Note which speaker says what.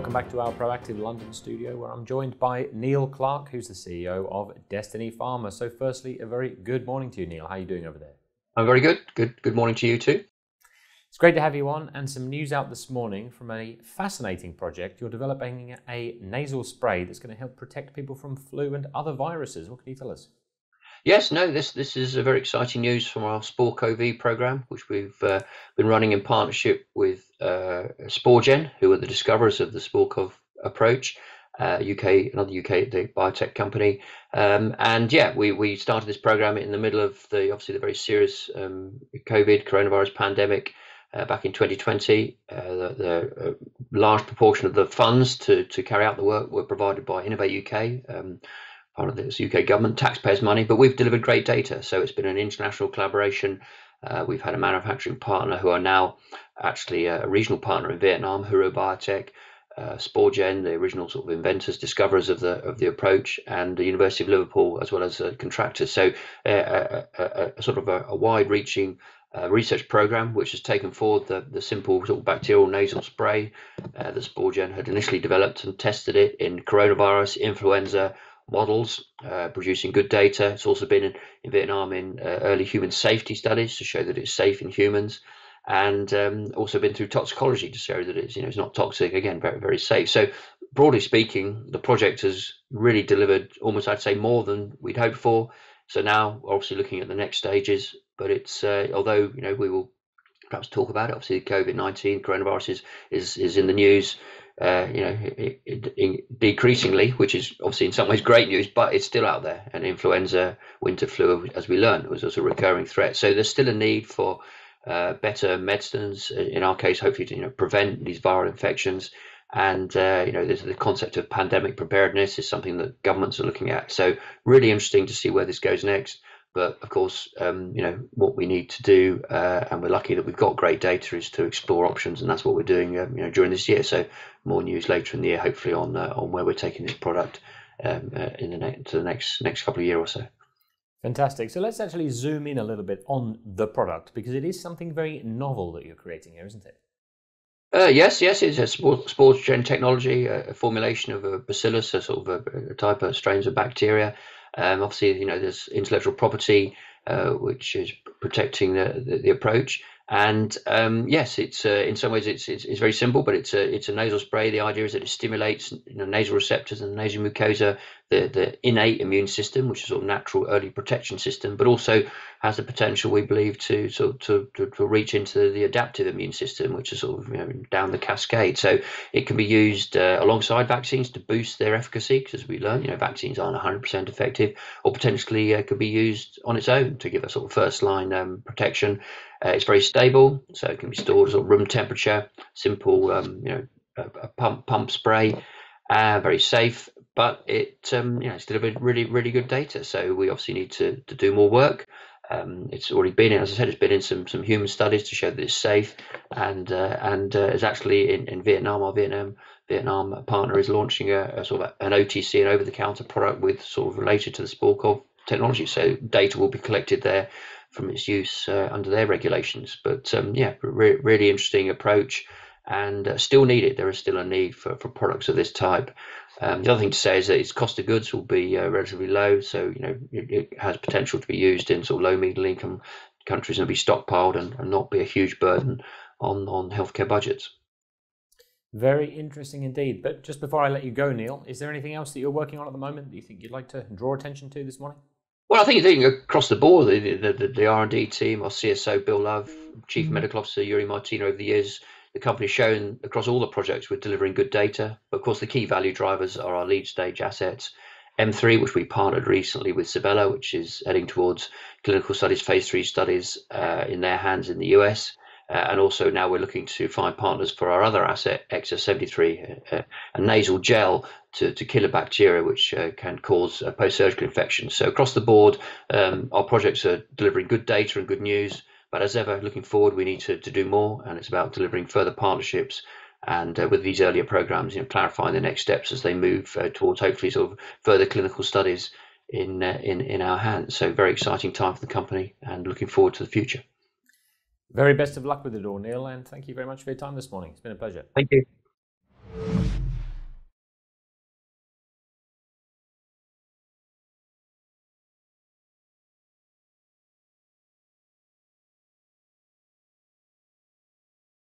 Speaker 1: Welcome back to our Proactive London studio, where I'm joined by Neil Clark, who's the CEO of Destiny Pharma. So, firstly, a very good morning to you, Neil. How are you doing over there?
Speaker 2: I'm very good. Good. Good morning to you too.
Speaker 1: It's great to have you on, and some news out this morning from a fascinating project. You're developing a nasal spray that's going to help protect people from flu and other viruses. What can you tell us?
Speaker 2: Yes, no, this this is a very exciting news from our Spore CoV program, which we've uh, been running in partnership with uh, SporeGen, who are the discoverers of the SporeCov approach. Uh, UK, another UK biotech company, um, and yeah, we, we started this program in the middle of the obviously the very serious um, COVID coronavirus pandemic uh, back in 2020. Uh, the, the uh, large proportion of the funds to to carry out the work were provided by Innovate UK. Um, part of this UK government taxpayers' money, but we've delivered great data. So it's been an international collaboration. Uh, we've had a manufacturing partner who are now actually a regional partner in Vietnam, Huro Biotech, uh, SporeGen, the original sort of inventors, discoverers of the of the approach, and the University of Liverpool, as well as uh, contractors. So uh, a, a, a, sort of a, a wide-reaching uh, research program, which has taken forward the, the simple sort of bacterial nasal spray uh, that SporeGen had initially developed and tested it in coronavirus, influenza, models, uh, producing good data. It's also been in, in Vietnam in uh, early human safety studies to show that it's safe in humans, and um, also been through toxicology to show that it's you know it's not toxic. Again, very very safe. So broadly speaking, the project has really delivered almost I'd say more than we'd hoped for. So now obviously looking at the next stages, but it's uh, although you know we will perhaps talk about it. Obviously, COVID nineteen coronavirus is, is is in the news uh, you know, it, it, it, decreasingly, which is obviously in some ways great news, but it's still out there. And influenza, winter flu, as we learned, was also a recurring threat. So there's still a need for uh, better medicines. Uh, in our case, hopefully to you know prevent these viral infections. And uh, you know, there's the concept of pandemic preparedness is something that governments are looking at. So really interesting to see where this goes next. But of course, um, you know what we need to do, uh, and we're lucky that we've got great data, is to explore options, and that's what we're doing, um, you know, during this year. So more news later in the year, hopefully on uh, on where we're taking this product um, uh, in the next to the next next couple of years or so.
Speaker 1: Fantastic. So let's actually zoom in a little bit on the product because it is something very novel that you're creating here, isn't it?
Speaker 2: Uh, yes, yes, it's a SporeGen technology, a, formulation of a bacillus, a sort of a, a type of strains of bacteria um, obviously, you know, there's intellectual property, uh, which is protecting the, the, the approach. And um, yes, it's uh, in some ways it's, it's, it's very simple, but it's a it's a nasal spray. The idea is that it stimulates you know, nasal receptors and nasal mucosa, the the innate immune system, which is sort of natural early protection system, but also has the potential, we believe, to sort to, to, to reach into the adaptive immune system, which is sort of you know, down the cascade. So it can be used uh, alongside vaccines to boost their efficacy, because as we learn, you know, vaccines aren't 100% effective, or potentially uh, could be used on its own to give a sort of first line um, protection. Uh, it's very stable, so it can be stored at sort of room temperature. Simple, um, you know, a, a, pump pump spray. Uh, very safe, but it um, know it's delivered really really good data. So we obviously need to to do more work. Um, it's already been as I said, it's been in some some human studies to show that it's safe, and uh, and uh, it's actually in, in Vietnam. Our Vietnam Vietnam partner is launching a, a sort of an OTC, an over the counter product with sort of related to the SporeCov technology. So data will be collected there from its use uh, under their regulations. But um, yeah, re- really interesting approach and uh, still needed. There is still a need for, for products of this type. Um, the other thing to say is that its cost of goods will be uh, relatively low, so you know it, it, has potential to be used in sort of low middle income countries and be stockpiled and, and not be a huge burden on on healthcare budgets.
Speaker 1: Very interesting indeed. But just before I let you go, Neil, is there anything else that you're working on at the moment that you think you'd like to draw attention to this morning?
Speaker 2: Well, I think, think across the board, the, the, the R&D team, our CSO, Bill Love, Chief mm-hmm. Medical Officer, Yuri Martina, over the years, the company's shown across all the projects we're delivering good data. But of course, the key value drivers are our lead stage assets. M3, which we partnered recently with Sebela, which is heading towards clinical studies, phase three studies uh, in their hands in the US. Uh, and also now we're looking to find partners for our other asset, XF-73, uh, a nasal gel to, to kill a bacteria which uh, can cause a post-surgical infection. So across the board, um, our projects are delivering good data and good news. But as ever, looking forward, we need to, to do more, and it's about delivering further partnerships and uh, with these earlier programs, you know, clarifying the next steps as they move uh, towards hopefully sort of further clinical studies in uh, in in our hands. So very exciting time for the company, and looking forward to the future.
Speaker 1: Very best of luck with it all, Neil, and thank you very much for your time this morning. It's been a pleasure.
Speaker 2: Thank you.